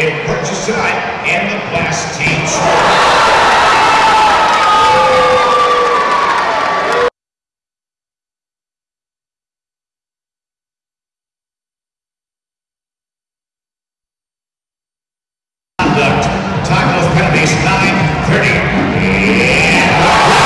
in purchase tonight and the Blast Team Store. Conduct. Time those penalties, 9.30.